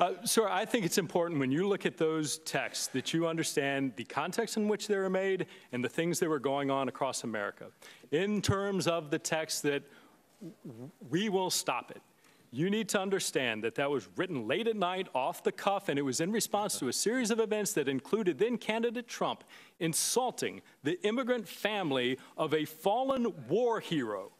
Uh, sir, I think it's important when you look at those texts that you understand the context in which they were made and the things that were going on across America. In terms of the text that we will stop it, you need to understand that that was written late at night, off the cuff, and it was in response to a series of events that included then candidate Trump insulting the immigrant family of a fallen war hero.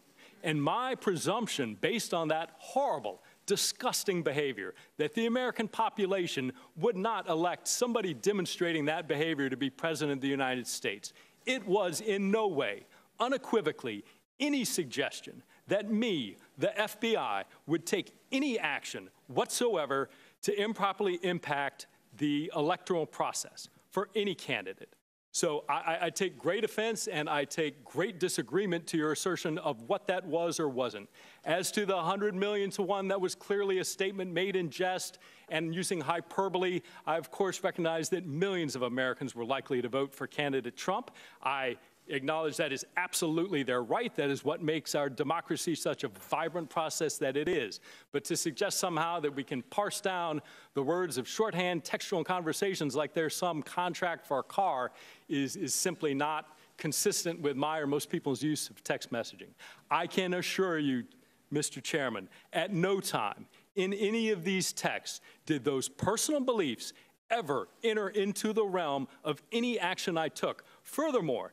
And my presumption, based on that horrible, disgusting behavior, that the American population would not elect somebody demonstrating that behavior to be president of the United States. It was in no way, unequivocally, any suggestion that me, the FBI, would take any action whatsoever to improperly impact the electoral process for any candidate. So I, I, take great offense and I take great disagreement to your assertion of what that was or wasn't. As to the 100 million to one, that was clearly a statement made in jest and using hyperbole. I, of course, recognize that millions of Americans were likely to vote for candidate Trump. I acknowledge that is absolutely their right. That is what makes our democracy such a vibrant process that it is. But to suggest somehow that we can parse down the words of shorthand textual conversations like there's some contract for a car is, is simply not consistent with my or most people's use of text messaging. I can assure you, Mr. Chairman, at no time in any of these texts did those personal beliefs ever enter into the realm of any action I took. Furthermore,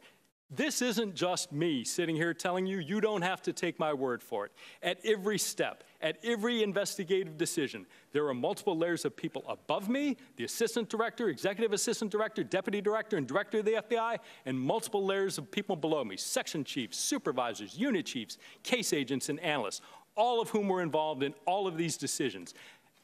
this isn't just me sitting here telling you, you don't have to take my word for it. At every step, at every investigative decision, there are multiple layers of people above me, the assistant director, executive assistant director, deputy director, and director of the FBI, and multiple layers of people below me, section chiefs, supervisors, unit chiefs, case agents, and analysts, all of whom were involved in all of these decisions.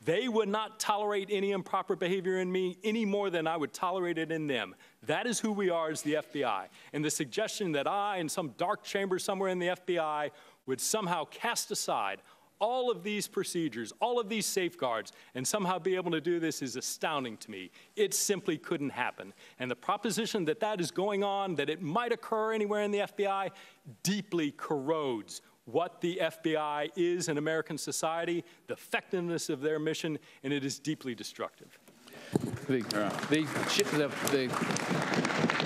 They would not tolerate any improper behavior in me any more than I would tolerate it in them. That is who we are as the FBI. And the suggestion that I, in some dark chamber somewhere in the FBI, would somehow cast aside all of these procedures, all of these safeguards, and somehow be able to do this is astounding to me. It simply couldn't happen. And the proposition that that is going on, that it might occur anywhere in the FBI, deeply corrodes what the FBI is in American society, the effectiveness of their mission, and it is deeply destructive. The, the, the, the